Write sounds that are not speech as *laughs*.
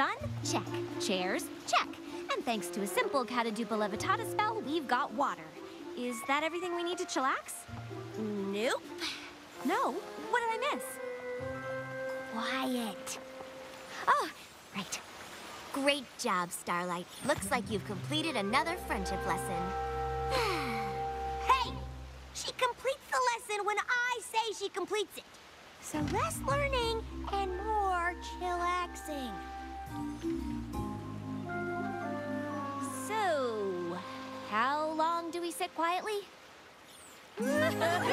sun, check. Chairs, check. And thanks to a simple Catadupa levitata spell, we've got water. Is that everything we need to chillax? Nope. No. What did I miss? Quiet. Oh, right. Great job, Starlight. Looks like you've completed another friendship lesson. *sighs* hey! She completes the lesson when I say she completes it. So less learning and more chillaxing. So, how long do we sit quietly? *laughs*